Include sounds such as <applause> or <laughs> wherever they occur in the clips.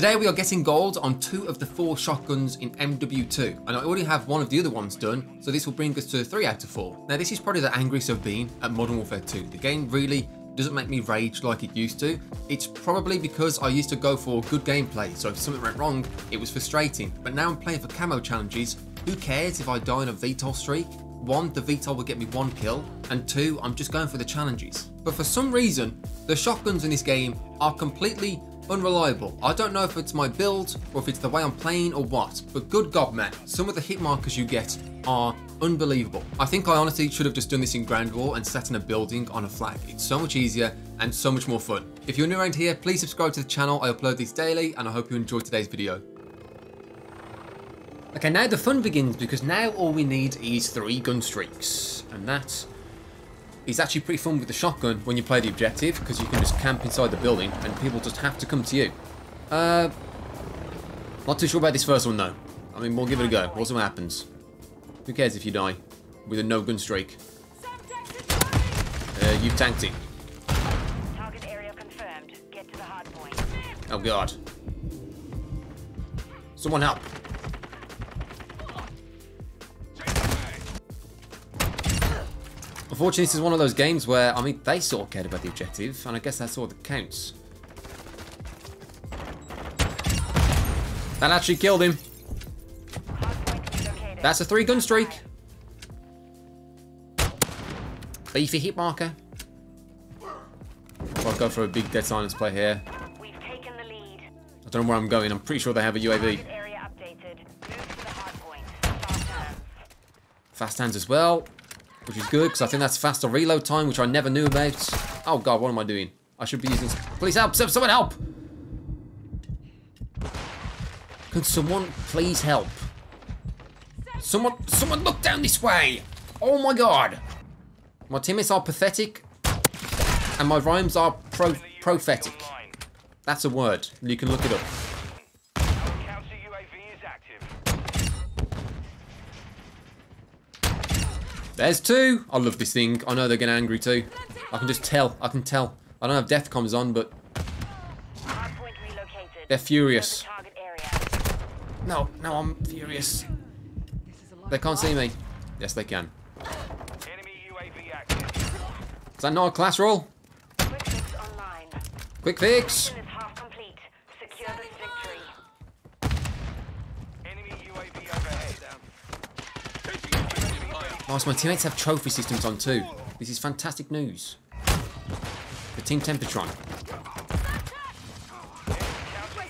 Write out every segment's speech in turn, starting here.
Today we are getting gold on two of the four shotguns in MW2, and I already have one of the other ones done, so this will bring us to 3 out of 4. Now this is probably the angriest I've been at Modern Warfare 2. The game really doesn't make me rage like it used to. It's probably because I used to go for good gameplay, so if something went wrong, it was frustrating. But now I'm playing for camo challenges, who cares if I die on a VTOL streak? One, the VTOL will get me one kill, and two, I'm just going for the challenges. But for some reason, the shotguns in this game are completely unreliable. I don't know if it's my build or if it's the way I'm playing or what, but good god man, some of the hit markers you get are unbelievable. I think I honestly should have just done this in Ground War and set in a building on a flag. It's so much easier and so much more fun. If you're new around here, please subscribe to the channel. I upload these daily and I hope you enjoyed today's video. Okay, now the fun begins because now all we need is three gun streaks. And that is actually pretty fun with the shotgun when you play the objective because you can just camp inside the building and people just have to come to you. Uh, not too sure about this first one though. I mean, we'll give it a go. We'll see what happens. Who cares if you die with a no gun streak? Uh, you've tanked it. Target area confirmed. Get to the hard point. Oh god. Someone help. Unfortunately, this is one of those games where, I mean, they sort of cared about the objective, and I guess that's all that counts. That actually killed him. That's a three gun streak. Beefy hit marker. I'll go for a big dead silence play here. We've taken the lead. I don't know where I'm going. I'm pretty sure they have a UAV. Area updated. Move to the hard point. Fast hands as well, which is good because I think that's faster reload time, which I never knew about. Oh god, what am I doing? I should be using. Please help! Someone help! Can someone please help? Someone, someone look down this way! Oh my god! My teammates are pathetic, and my rhymes are pro prophetic. That's a word. You can look it up. Counter UAV is active. There's two. I love this thing. I know they're getting angry too. I can just tell. I can tell. I don't have death comms on, but they're furious. No, no, I'm furious. They can't see me. Yes, they can. Is that not a class roll? Quick fix online. Quick fix. Mission is half complete. Secure this victory. Enemy UAV overhead. My teammates have trophy systems on too. This is fantastic news. The Team Temperature.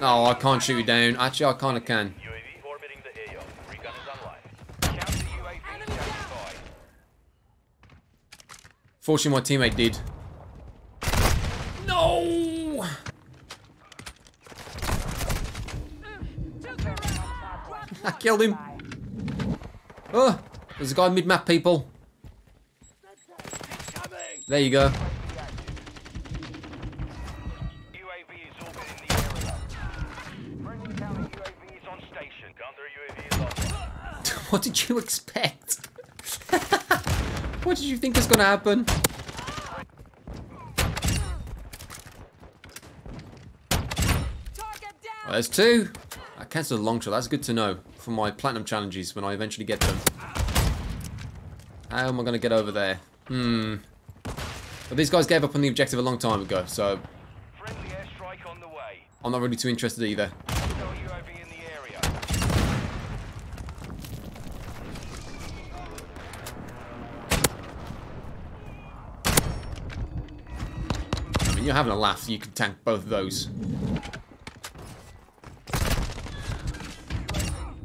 Oh, I can't shoot you down. Actually, I kind of can. Fortunately, my teammate did. No! <laughs> I killed him. Oh, there's a guy mid-map, people. There you go. UAV is orbiting the area. Friendly counter UAV is on station. Counter UAV is online. <laughs> What did you expect? <laughs> what did you think was going to happen? Well, there's two. I cancelled a long shot. That's good to know for my platinum challenges when I eventually get them. How am I going to get over there? Hmm. But these guys gave up on the objective a long time ago, so Friendly airstrike on the way. I'm not really too interested either. No UAV in the area. I mean, you're having a laugh. You can tank both of those.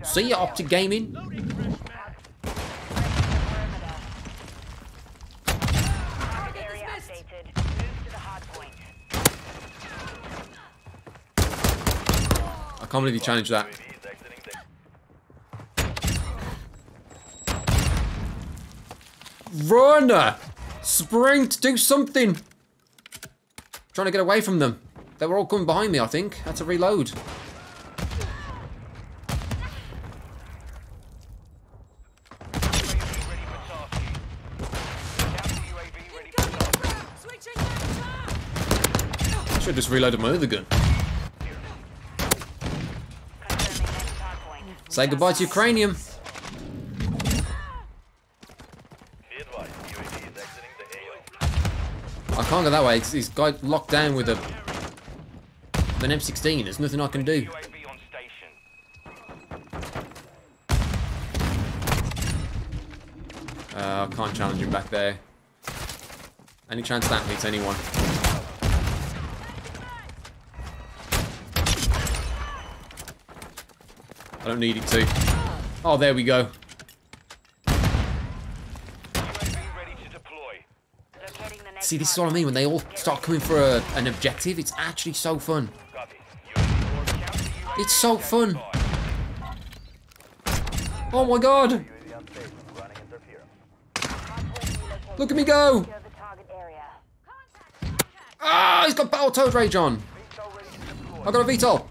See ya, Optic Gaming. Target area updated. Move to the hard point. I can't believe you challenged that. Run! Sprint! Do something! Trying to get away from them. They were all coming behind me, I think. Had to reload. Should have just reloaded my other gun. Say goodbye to AO. I can't go that way. He's, got locked down with a an M16. There's nothing I can do. Uh, I can't challenge him back there. Any chance that hits anyone? I don't need it to. Oh, there we go. See, this is what I mean. When they all start coming for a, an objective, it's actually so fun. It's so fun. Oh my god! Look at me go! Ah, he's got battle toad rage on. VTOL ready to deploy. I got a VTOL.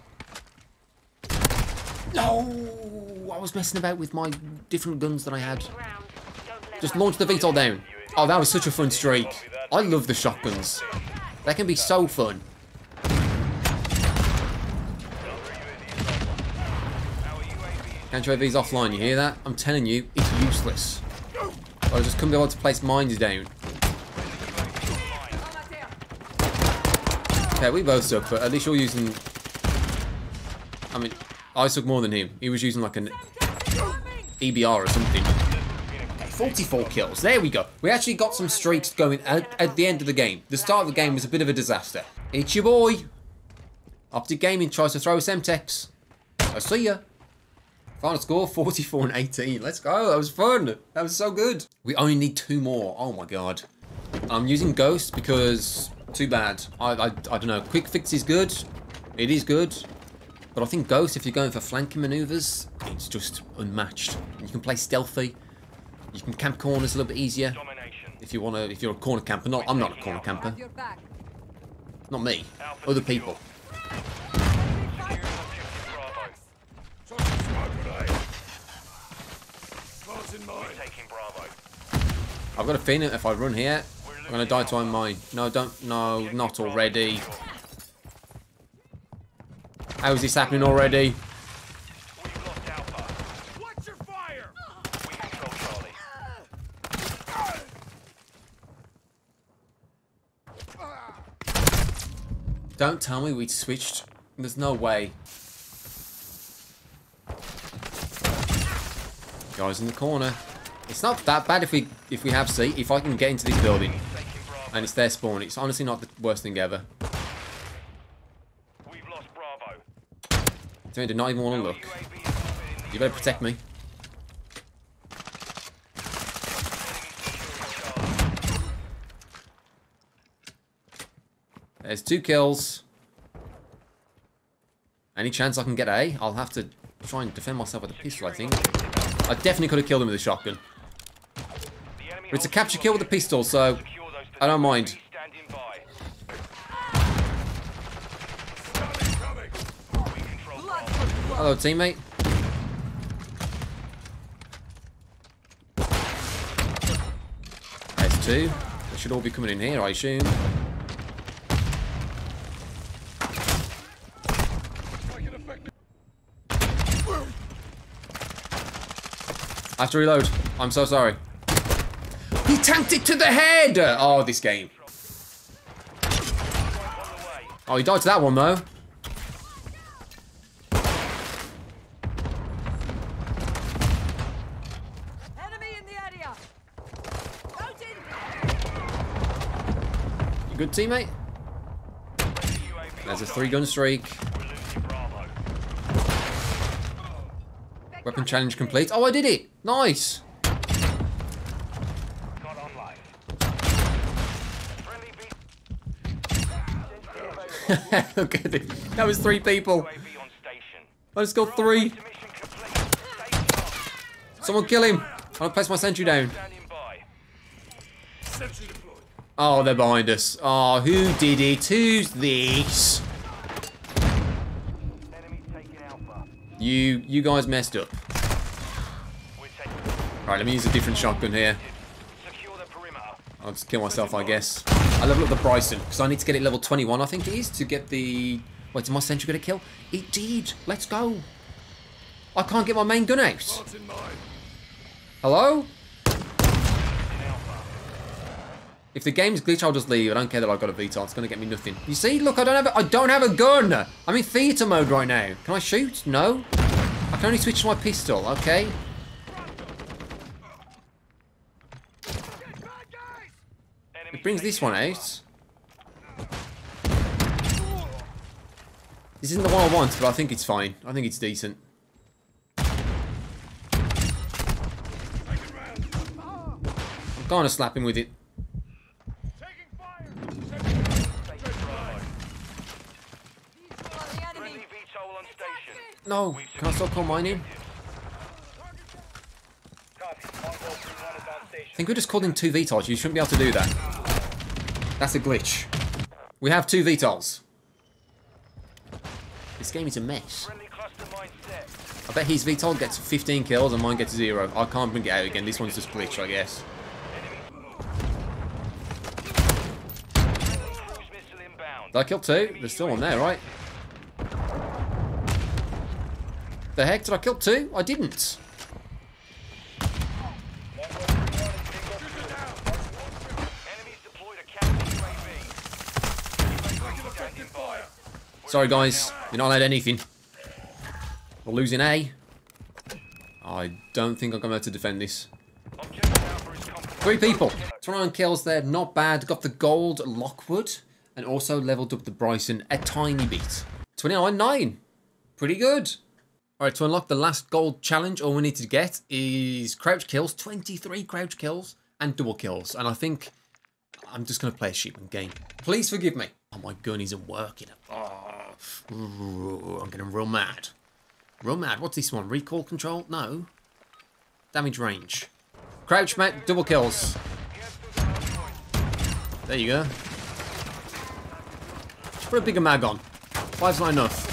No, I was messing about with my different guns that I had. Just launch the VTOL down. Oh, that was such a fun streak. I love the shotguns. They can be so fun. Is Counter UAV's offline, you hear that? I'm telling you, it's useless. I just couldn't be able to place mines down. Okay, we both suck, but at least you're using... I mean, I took more than him. He was using like an EBR or something. 44 kills. There we go. We actually got some streaks going at, at the end of the game. The start of the game was a bit of a disaster. It's your boy. Optic Gaming tries to throw us MTEX. I see ya. Final score 44 and 18. Let's go. That was fun. That was so good. We only need two more. Oh my god. I'm using Ghost because too bad. I, I, I don't know. Quick fix is good. It is good. But I think Ghost, if you're going for flanking maneuvers, it's just unmatched. You can play stealthy. You can camp corners a little bit easier. domination. If you want to, if you're a corner camper. Not, I'm not a corner camper. Not me. Other people. Securing objective Bravo. We're taking Bravo. I've got a feeling if I run here, I'm gonna die to my mine. No, don't. No, not already. How is this happening already? Don't tell me we switched. There's no way. Guys in the corner. It's not that bad if we if we have C. If I can get into this building and it's their spawn, it's honestly not the worst thing ever. I do not even want to look. You better protect me. There's two kills. Any chance I can get A? I'll have to try and defend myself with a pistol, I think. I definitely could have killed him with a shotgun. But it's a capture kill with a pistol, so I don't mind. positions. Standing by. We control Bravo. Hello, teammate. There's two. They should all be coming in here, I assume. I have to reload. I'm so sorry. He tanked it to the head! Oh, this game. Oh, he to that one, though. Enemy in the area. Mountain. You good, teammate? There's a three-gun streak. Weapon challenge complete. Oh, I did it! Nice! <laughs> Look at it. That was three people. I just got three. Someone kill him. I'll place my sentry down. Oh, they're behind us. Oh, who did it? Who's this? You, you guys messed up. Alright, let me use a different shotgun here. I'll just kill myself, I guess. I level up the Bryson, because I need to get it level 21, I think it is, to get the... Wait, did my sentry get a kill? It did! Let's go! I can't get my main gun out. Hello? If the game's glitch, I'll just leave. I don't care that I've got a VTOL. It's gonna get me nothing. You see? Look, I don't have a, I don't have a gun. I'm in theater mode right now. Can I shoot? No. I can only switch to my pistol. Okay. It brings this one out. This isn't the one I want, but I think it's fine. I think it's decent. I'm going to slap him with it. Taking fire! Visual on the enemy. Friendly VTOL on station. No, can I stop coal mining? Copy. Longbow 3-1 is on station. I think we just called in two VTOLs. You shouldn't be able to do that. That's a glitch. We have two VTOLs. This game is a mess. I bet his VTOL gets 15 kills and mine gets zero. I can't bring it out again. This one's just glitch, I guess. Did I kill two? There's still one there, right? The heck? Did I kill two? I didn't. Sorry, guys. You're not allowed anything. We're losing A. I don't think I'm going to able to defend this. Three people. 29 kills there. Not bad. Got the gold Lockwood. And also leveled up the Bryson a tiny bit. 29, 9. Pretty good. Alright, to unlock the last gold challenge, all we need to get is crouch kills. 23 crouch kills and double kills. And I think I'm just going to play a shipment game. Please forgive me. Oh, my gun isn't working. Oh, I'm getting real mad. Real mad. What's this one? Recoil control? No. Damage range. Crouch mate, double kills. There you go. Put a bigger mag on. Five's not enough.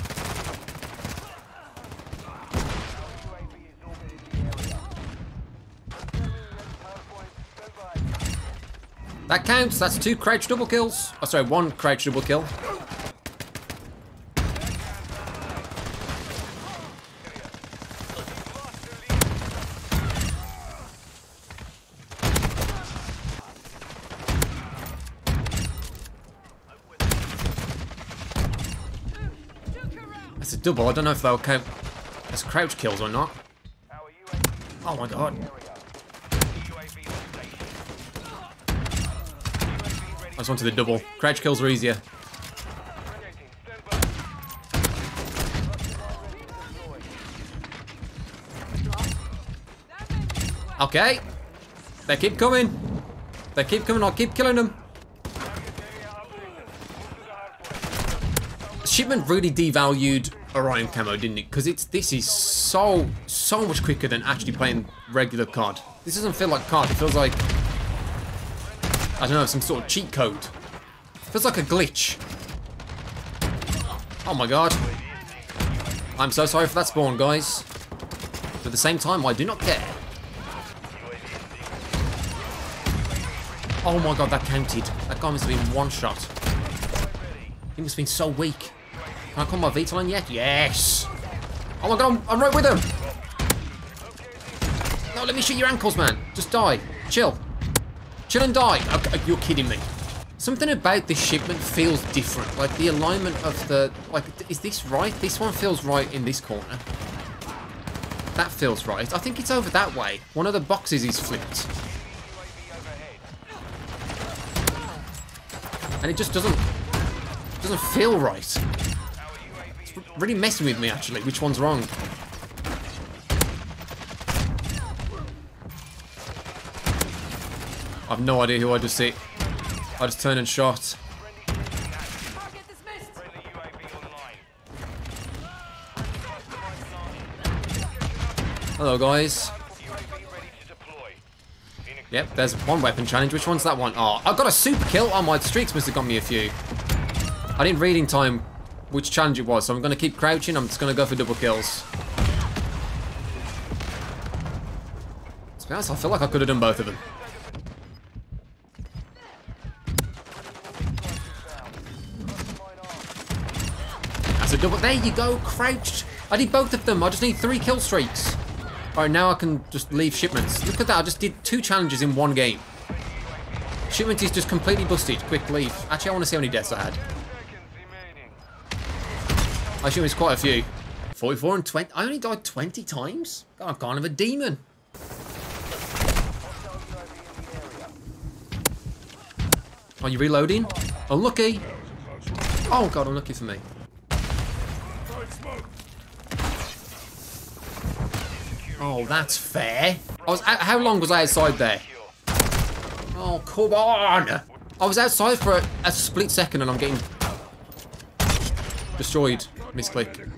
That counts. That's two crouch double kills. Oh, sorry, one crouch double kill. That's a double. I don't know if they'll count as crouch kills or not. Oh my god. area. UAV on station. UAV ready I just wanted the double. Crouch kills are easier. Okay. They keep coming. They keep coming. I'll keep killing them. Shipment really devalued Orion camo, didn't it? Because it's this is so so much quicker than actually playing regular COD. This doesn't feel like COD. It feels like I don't know some sort of cheat code. Feels like a glitch. Oh my god. I'm so sorry for that spawn, guys. But at the same time, I do not care. Oh my god, that counted. That guy must have been one shot. He must have been so weak. Can I call my VTOL in yet? Yes! Oh my god, I'm, I'm right with him! No, let me shoot your ankles, man. Just die. Chill. And die. Okay, you're kidding me. Something about this shipment feels different. Like the alignment of the... Like, is this right? This one feels right in this corner. That feels right. I think it's over that way. One of the boxes is flipped. And it just doesn't... Doesn't feel right. It's really messing with me, actually. Which one's wrong? I've no idea who I just hit. I just turned and shot. Hello, guys. Yep, there's one weapon challenge. Which one's that one? Oh, I got a super kill. Oh, my streaks must have got me a few. I didn't read in time which challenge it was, so I'm going to keep crouching. I'm just going to go for double kills. To be honest, I feel like I could have done both of them. Double. There you go, crouched. I did both of them. I just need three kill streaks. All right, now I can just leave shipments. Look at that. I just did two challenges in one game. Shipment is just completely busted. Quick leave. Actually, I want to see how many deaths I had. I assume it's quite a few. 44 and 20. I only died 20 times? I'm kind of a demon. Are you reloading? Unlucky. Oh god, unlucky for me. Oh, that's fair. I was. How long was I outside there? Oh, come on! I was outside for a, a split second and I'm getting destroyed. Misclick.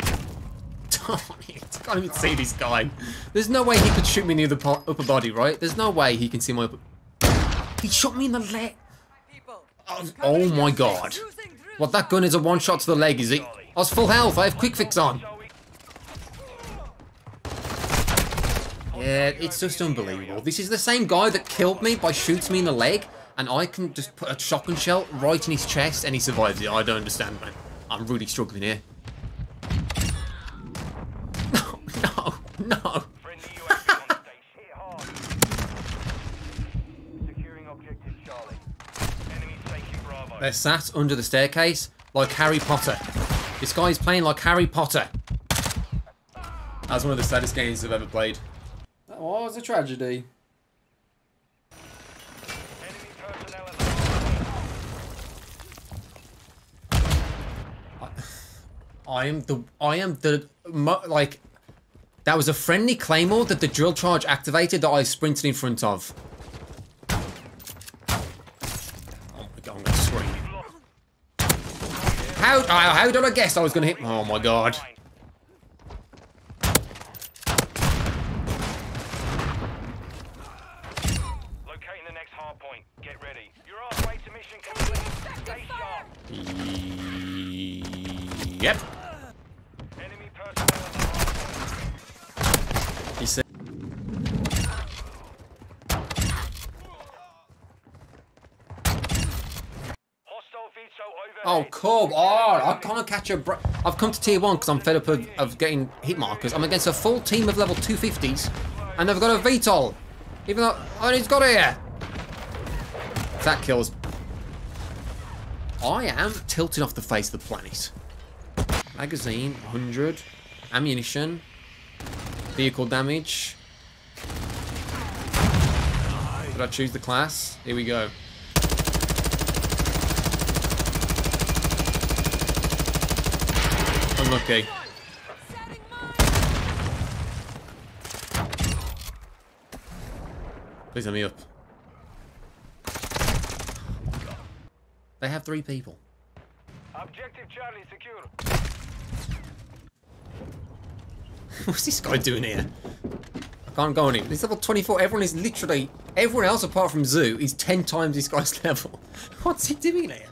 <laughs> I can't even see this guy. There's no way he could shoot me near the upper body, right? There's no way he can see my upper... He shot me in the leg. Oh, oh my god. What, that gun is a one shot to the leg, is it? I was full health. I have quick fix on. Yeah, it's just unbelievable. This is the same guy that killed me by shooting me in the leg, and I can just put a shotgun shell right in his chest and he survives it. I don't understand, man. I'm really struggling here. No, <laughs> no, no. Friendly UAV on station. Hit hard. Securing objective Charlie. Enemy taking Bravo. They're sat under the staircase like Harry Potter. This guy's playing like Harry Potter. That's one of the saddest games I've ever played. Oh, was a tragedy. I am the I am the like that was a friendly claymore that the drill charge activated that I sprinted in front of. Oh my god, I'm gonna scream. How how how did I guess I was gonna hit? Oh my god. line. Locating the next hard point. Get ready. You're halfway to mission complete. Stay sharp. Yep. Enemy personnel at the hard point. He said. Hostile veto Oh, overhead. come on! I've come to tier 1 because I'm fed up of, of getting hit markers. I'm against a full team of level 250s, and they've got a VTOL! Even though... Oh, he's got here! That kills. I am tilting off the face of the planet. Magazine, 100. Ammunition. Vehicle damage. Did I choose the class? Here we go. Unlucky. Please let me up. They have three people. Objective Charlie secure. <laughs> What's this guy doing here? I can't go on him. He's level 24. Everyone is literally... Everyone else apart from Zoo is 10 times this guy's <laughs> level. What's he doing here?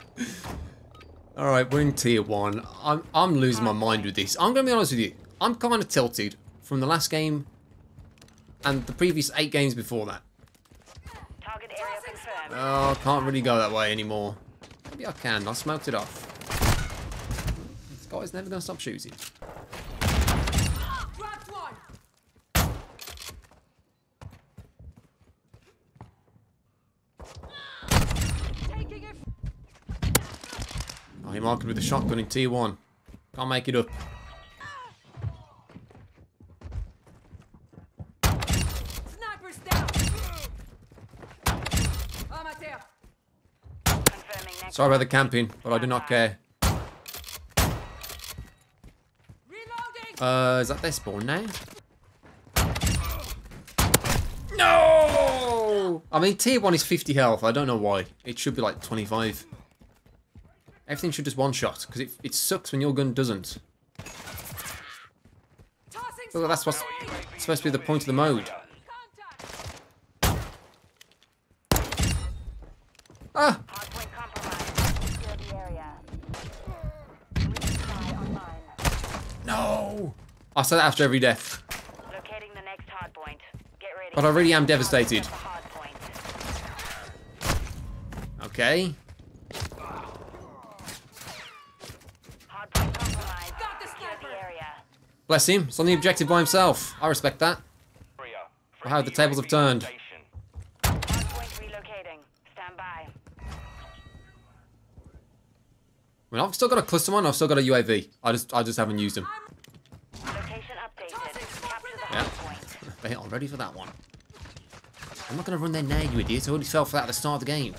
Alright, we're in tier 1. I'm, I'm losing my mind with this. I'm going to be honest with you. I'm kind of tilted from the last game and the previous eight games before that. Target area confirmed. Oh, I can't really go that way anymore. Maybe I can. I smoked it off. This guy's never to stop shooting. Dropped one. Taking it. Oh, he marked with a shotgun in T1. Can't make it up. Snipers down. Amateur. Confirming next. Sorry about the camping, but I do not care. Reloading. Uh, is that their spawn now? No! I mean, tier 1 is 50 health. I don't know why. It should be like 25. Everything should just one-shot, because it, it sucks when your gun doesn't. Well, that's what's supposed to be the point of the mode. Ah! Hardpoint compromised. Secure the area. Resupply online. No! I say that after every death. Locating the next hardpoint. Get ready. But I really am devastated. Okay. Hardpoint compromised. Got the Secure sniper. the area. Bless him. He's on the objective by himself. I respect that. How the tables have turned. station. Stand by. I mean, I've still got a cluster one. I've still got a UAV. I just, I just haven't used them. Location updated. Capture the Yeah. <laughs> They aren't ready for that one. I'm not going to run there now, you idiot. I already fell for that at the start of the game.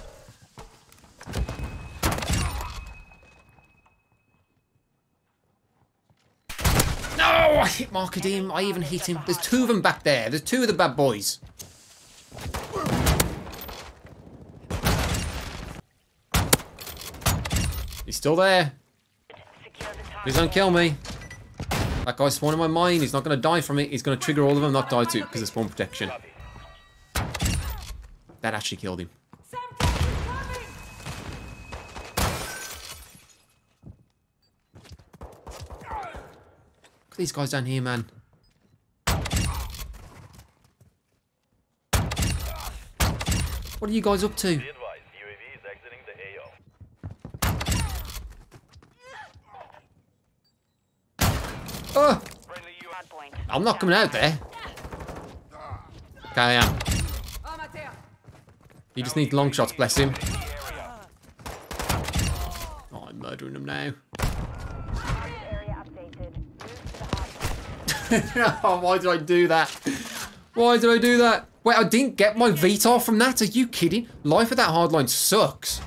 No! I hit Markadim. I even hit him. There's two of them back there. There's two of the bad boys. He's still there. Please don't kill me. That guy's spawning my mine. He's not going to die from it. He's going to trigger all of them, not die too, because of spawn protection. That actually killed him. Semtex is coming! Look at these guys down here, man. What are you guys up to? Be advised, UAV is exiting the AO. Oh, Friendly UAV. Hardpoint. I'm not coming out there. Okay, I am. Amateur! He just needs long shots, bless him. in the area. Oh, I'm murdering him now. Oh, <laughs> why did I do that? Why did I do that? Wait, I didn't get my VTOL from that? Are you kidding? Life of that hardline sucks.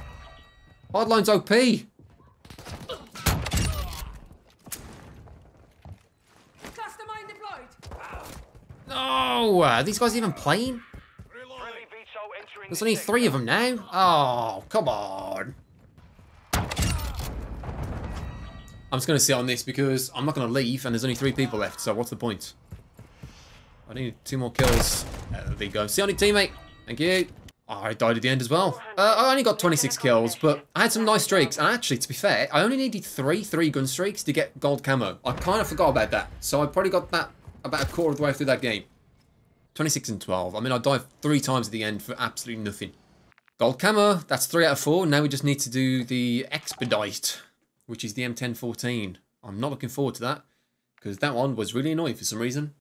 Hardline's OP. Cluster mine! No, are these guys even playing? Friendly VTOL entering There's only three of them now. Oh, come on. I'm just going to sit on this because I'm not going to leave and there's only three people left, so what's the point? I need two more kills. Uh, there you go. See you on your teammate. Thank you. Oh, I died at the end as well. Uh, I only got 26 kills, but I had some nice streaks. And actually, to be fair, I only needed three three gun streaks to get gold camo. I kind of forgot about that. So I probably got that about a quarter of the way through that game. 26 and 12. I mean, I died three times at the end for absolutely nothing. Gold camo, that's three out of four. Now we just need to do the expedite, which is the M1014. I'm not looking forward to that because that one was really annoying for some reason.